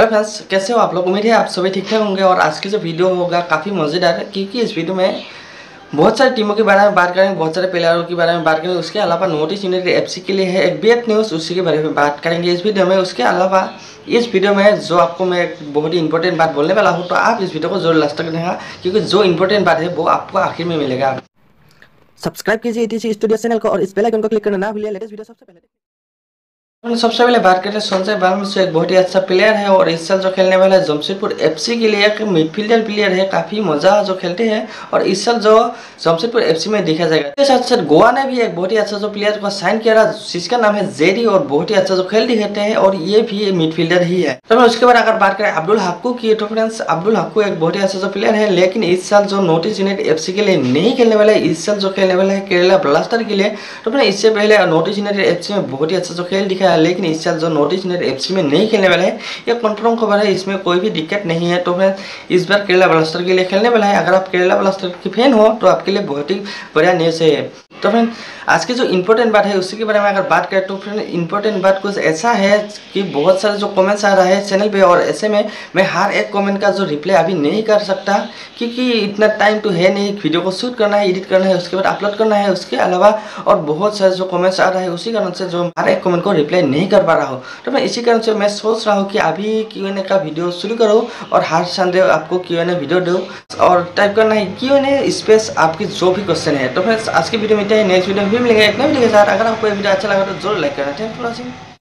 Hello friends कैसे हो आप लोग? उम्मीद है आप सभी ठीक ठाक होंगे और आज की जो वीडियो होगा काफ़ी मज़ेदार है, क्योंकि इस वीडियो में बहुत सारी टीमों के बारे में बात करेंगे, बहुत सारे प्लेयरों के बारे में बात करेंगे। उसके अलावा नोटिस यूनिट एफ़ के लिए है, एक बेट न्यूज़ उसी के बारे में बात करेंगे। इस वीडियो में उसके अलावा, इस वीडियो में जो आपको मैं बहुत ही इंपॉर्टेंट बात बोलने वाला हूँ तो आप इस वीडियो को ज़रूर लास्ट तक देखा क्योंकि जो इंपॉर्टेंट बात है वो आपको आखिर में मिलेगा। सब्सक्राइब कीजिए स्टूडियो चैनल को और इस बेल आइकन को क्लिक करना ना भूलिए। लेटेस्ट वीडियो सबसे पहले सबसे पहले बात करते हैं संजय बांग्लादेश एक बहुत ही अच्छा प्लेयर है और इस साल जो खेलने वाला है जमशेदपुर एफसी के लिए एक मिडफील्डर प्लेयर है, काफ़ी मज़ा जो खेलते हैं और इस साल जो जमशेदपुर एफसी में देखा जाएगा। इसके साथ साथ गोवा ने भी एक बहुत ही अच्छा जो प्लेयर को साइन किया रहा जिसका नाम है जेडी और बहुत ही अच्छा जो खेल दिखाते हैं और ये भी मिडफील्डर ही है। तो उसके बाद अगर बात करें अब्दुल हक्कू की तो फ्रेंड्स अब्दुल हक्कू एक बहुत ही अच्छा जो प्लेयर है, लेकिन इस साल जो नॉर्थ ईस्ट यूनाइटेड एफ़ के लिए नहीं खेलने वाला है, इस साल जो खेलने वाला है केरला ब्लास्टर के लिए तो फिर इससे पहले नॉर्थ ईस्ट यूनाइटेड एफ़ में बहुत ही अच्छा जो खेल दिखाया लेकिन इस साल जो नॉर्थ ईस्ट यूनाइटेड एफ़ में नहीं खेलने वाला है, ये कंफर्म खबर है, इसमें कोई भी दिक्कत नहीं है। तो मैं इस बार केरला ब्लास्टर के लिए खेलने वाला है। अगर आप केरला ब्लास्टर के फ़ैन हो तो आपके लिए बहुत ही बढ़िया न्यूज़ है। तो फ्रेंड, आज की जो इम्पोर्टेंट बात है, उसी के बारे में अगर बात करें तो फ्रेंड इम्पोर्टेंट बात कुछ ऐसा है कि बहुत सारे जो कमेंट्स आ रहा है चैनल पे और ऐसे में मैं हर एक कमेंट का जो रिप्लाई अभी नहीं कर सकता, क्योंकि इतना टाइम तो है नहीं वीडियो को शूट करना है एडिट करना है, उसके बाद अपलोड करना है, उसके अलावा और बहुत सारे जो कमेंट्स आ रहा है, उसी कारण से जो हर एक कमेंट को रिप्लाई नहीं कर पा रहा हूँ। तो मैं इसी कारण से मैं सोच रहा हूँ कि अभी क्यू का वीडियो शुरू करो और हर संडे आपको क्यू वीडियो दो और टाइप करना है क्यू स्पेस आपकी जो भी क्वेश्चन है। तो फ्रेंड्स, आज की वीडियो में नेक्स्ट वीडियो भी मिलेगा एक नई वीडियो के साथ अगर आपको ये वीडियो अच्छा लगा तो ज़रूर लाइक करना। Thank for watching